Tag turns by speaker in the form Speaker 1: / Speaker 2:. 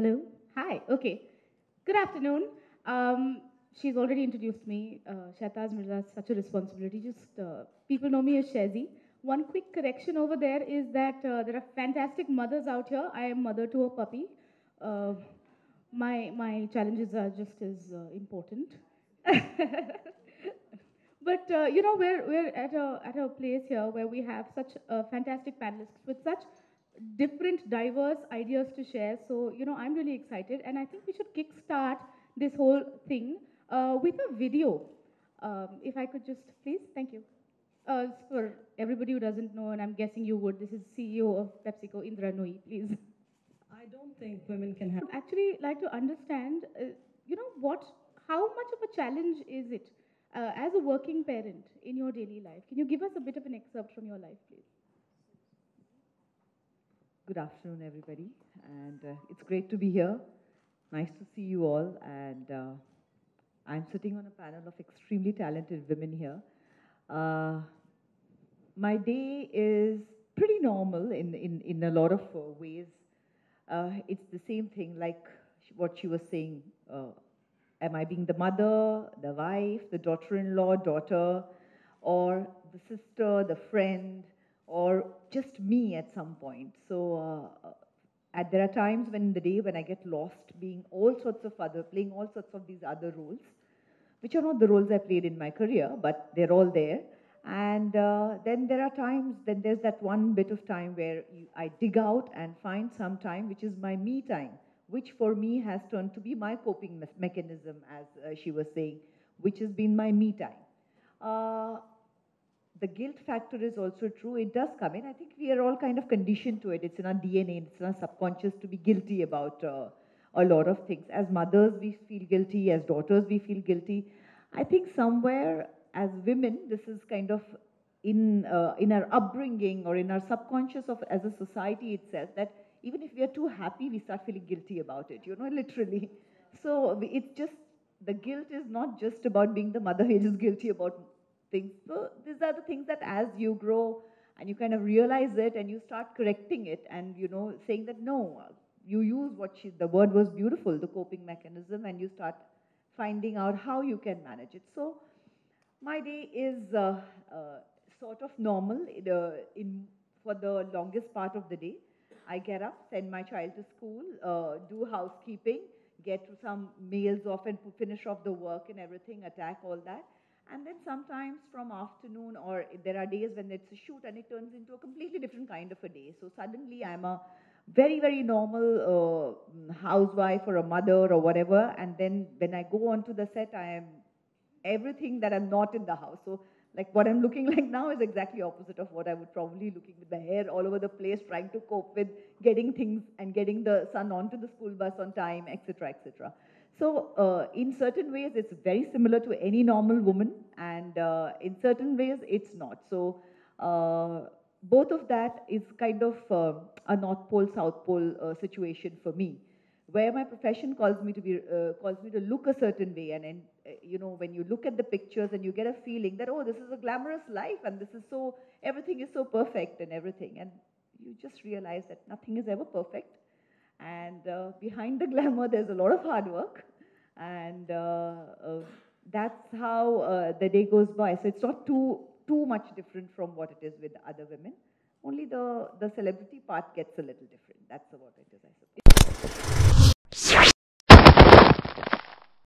Speaker 1: Hello. Hi. Okay. Good afternoon. Um, she's already introduced me. Uh, Shahtaz Mirza such a responsibility. Just uh, people know me as Shazi. One quick correction over there is that uh, there are fantastic mothers out here. I am mother to a puppy. Uh, my my challenges are just as uh, important. but uh, you know we're we're at a at a place here where we have such uh, fantastic panelists with such different, diverse ideas to share. So, you know, I'm really excited. And I think we should kickstart this whole thing uh, with a video. Um, if I could just, please, thank you. Uh, for everybody who doesn't know, and I'm guessing you would, this is CEO of PepsiCo, Indra Nooyi, please.
Speaker 2: I don't think women can have.
Speaker 1: Actually like to understand, uh, you know, what, how much of a challenge is it uh, as a working parent in your daily life? Can you give us a bit of an excerpt from your life, please?
Speaker 3: Good afternoon, everybody, and uh, it's great to be here. Nice to see you all, and uh, I'm sitting on a panel of extremely talented women here. Uh, my day is pretty normal in, in, in a lot of uh, ways. Uh, it's the same thing, like what she was saying. Uh, am I being the mother, the wife, the daughter-in-law, daughter, or the sister, the friend, or just me at some point. So uh, uh, at, there are times when in the day when I get lost being all sorts of other, playing all sorts of these other roles, which are not the roles I played in my career, but they're all there. And uh, then there are times, then there's that one bit of time where you, I dig out and find some time, which is my me time, which for me has turned to be my coping me mechanism, as uh, she was saying, which has been my me time. Uh, the guilt factor is also true. It does come in. I think we are all kind of conditioned to it. It's in our DNA, it's in our subconscious to be guilty about uh, a lot of things. As mothers, we feel guilty. As daughters, we feel guilty. I think somewhere as women, this is kind of in uh, in our upbringing or in our subconscious of as a society itself that even if we are too happy, we start feeling guilty about it. You know, literally. So it's just the guilt is not just about being the mother. You're just guilty about things. So these are the things that as you grow and you kind of realize it and you start correcting it and, you know, saying that no, you use what she, the word was beautiful, the coping mechanism, and you start finding out how you can manage it. So my day is uh, uh, sort of normal in, in, for the longest part of the day. I get up, send my child to school, uh, do housekeeping, get some meals off and finish off the work and everything, attack all that. And then sometimes from afternoon or there are days when it's a shoot and it turns into a completely different kind of a day. So suddenly I'm a very, very normal uh, housewife or a mother or whatever. And then when I go onto the set, I am everything that I'm not in the house. So like what I'm looking like now is exactly opposite of what I would probably looking with the hair all over the place, trying to cope with getting things and getting the son onto the school bus on time, etc., etc. So uh, in certain ways, it's very similar to any normal woman, and uh, in certain ways, it's not. So uh, both of that is kind of uh, a North Pole, South Pole uh, situation for me, where my profession calls me to be uh, calls me to look a certain way, and, and you know when you look at the pictures and you get a feeling that oh, this is a glamorous life, and this is so everything is so perfect and everything, and you just realize that nothing is ever perfect and uh, behind the glamour, there's a lot of hard work. And uh, uh, that's how uh, the day goes by. So it's not too, too much different from what it is with other women. Only the, the celebrity part gets a little different. That's what it is, I suppose.